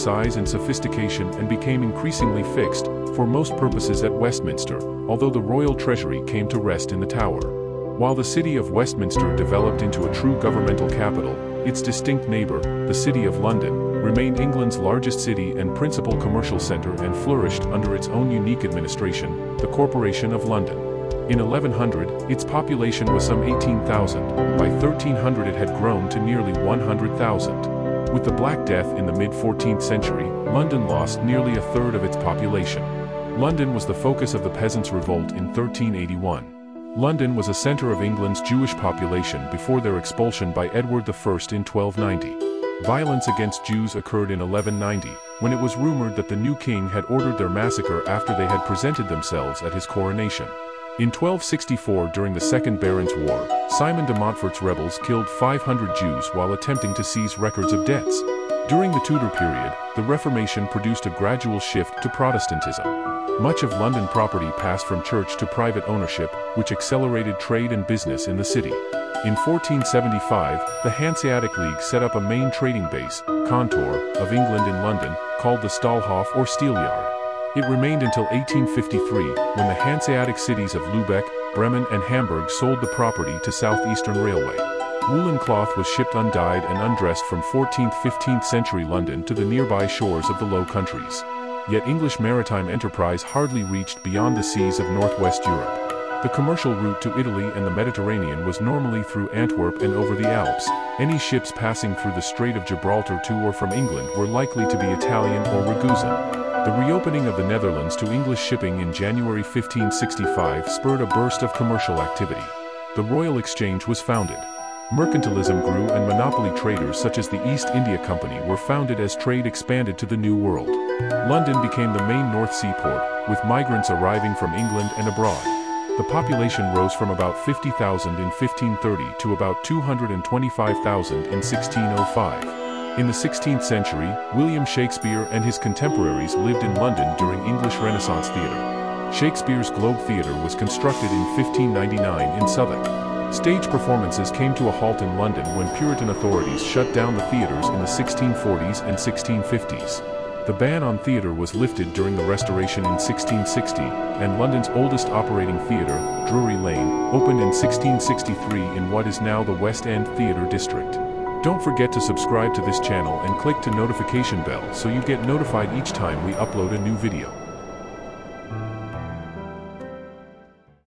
size and sophistication and became increasingly fixed, for most purposes at Westminster, although the royal treasury came to rest in the Tower. While the city of Westminster developed into a true governmental capital, its distinct neighbour, the city of London, remained England's largest city and principal commercial centre and flourished under its own unique administration, the Corporation of London. In 1100, its population was some 18,000, by 1300 it had grown to nearly 100,000. With the Black Death in the mid-14th century, London lost nearly a third of its population. London was the focus of the Peasants' Revolt in 1381. London was a centre of England's Jewish population before their expulsion by Edward I in 1290. Violence against Jews occurred in 1190, when it was rumoured that the new king had ordered their massacre after they had presented themselves at his coronation. In 1264 during the Second Barons' War, Simon de Montfort's rebels killed 500 Jews while attempting to seize records of debts. During the Tudor period, the Reformation produced a gradual shift to Protestantism. Much of London property passed from church to private ownership, which accelerated trade and business in the city. In 1475, the Hanseatic League set up a main trading base, Kontor, of England in London, called the Stahlhof or Steelyard. It remained until 1853, when the Hanseatic cities of Lubeck, Bremen and Hamburg sold the property to Southeastern Railway. Woolen cloth was shipped undyed and undressed from 14th-15th century London to the nearby shores of the Low Countries yet English maritime enterprise hardly reached beyond the seas of northwest Europe. The commercial route to Italy and the Mediterranean was normally through Antwerp and over the Alps. Any ships passing through the Strait of Gibraltar to or from England were likely to be Italian or Ragusan. The reopening of the Netherlands to English shipping in January 1565 spurred a burst of commercial activity. The Royal Exchange was founded. Mercantilism grew and monopoly traders such as the East India Company were founded as trade expanded to the New World. London became the main North Sea port, with migrants arriving from England and abroad. The population rose from about 50,000 in 1530 to about 225,000 in 1605. In the 16th century, William Shakespeare and his contemporaries lived in London during English Renaissance theatre. Shakespeare's Globe Theatre was constructed in 1599 in Southwark. Stage performances came to a halt in London when Puritan authorities shut down the theatres in the 1640s and 1650s. The ban on theatre was lifted during the Restoration in 1660, and London's oldest operating theatre, Drury Lane, opened in 1663 in what is now the West End Theatre District. Don't forget to subscribe to this channel and click to notification bell so you get notified each time we upload a new video.